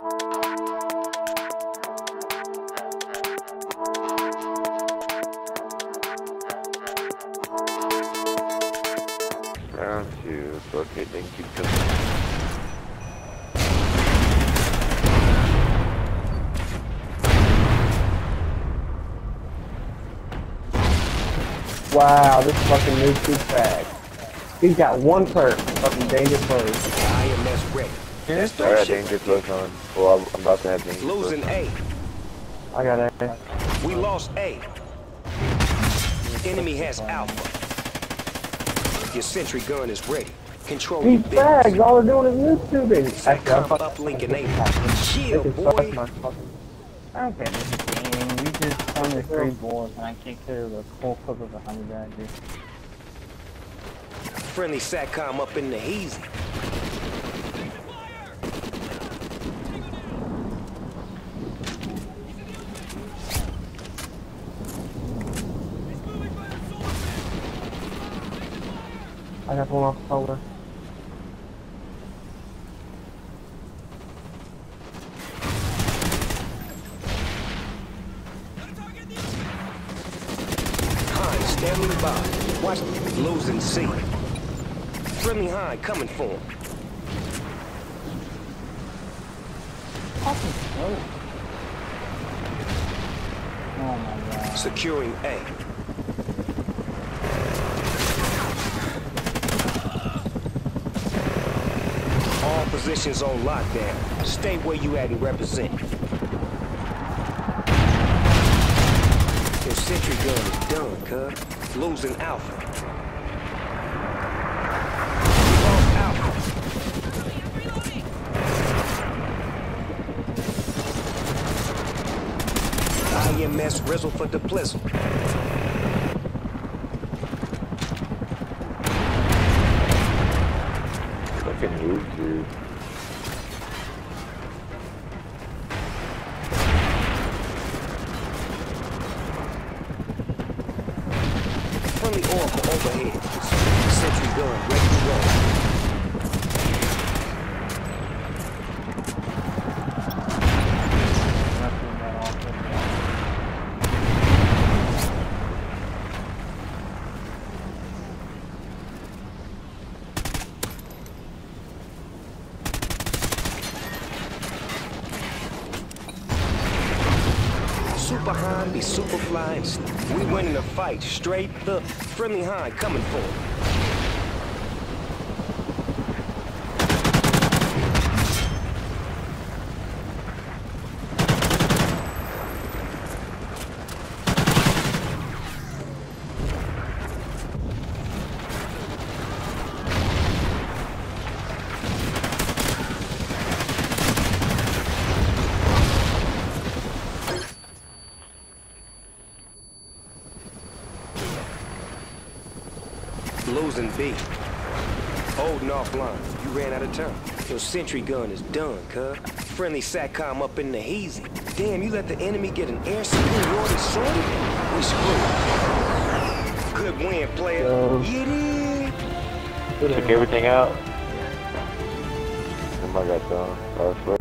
Round two, okay, then keep coming. Wow, this fucking noob too fast. He's got one perk, fucking danger close. IMS ready. That's I third got ship. danger close on. Well, I'm, I'm about to have danger Losing close. A. I got A. We lost A. Enemy has Alpha. Your sentry gun is ready. Control your These business. fags, all they're doing is noob tubing. Actually, I'm Satcom fucking. uplink enabled. This Chill, is boy. fucking my. I don't care this game. You just tell me three balls and I kick to the full clip of a hundred badges. Friendly Satcom up in the hazy. I got one off solar. Hind standing by. Watch losing C. Friendly Hind coming for him. Slow. Oh my god. Securing A. positions on lockdown. Stay where you at and represent. Your sentry gun is done, cuz. Losing Alpha. We Alpha. IMS Rizzle for the Fucking noob, dude. Friendly Oracle overhead. Sentry gun ready to roll. Wrestling that off with that. Super Hind be super fly. We winning the fight. Straight the friendly Hind coming for Losing B. Holding offline. You ran out of time. Your sentry gun is done, cuz. Friendly SATCOM up in the hazy. Damn, you let the enemy get an air superiority sorted? We screwed. Good win, player. Yo. You did. Took everything out. Oh my god, though.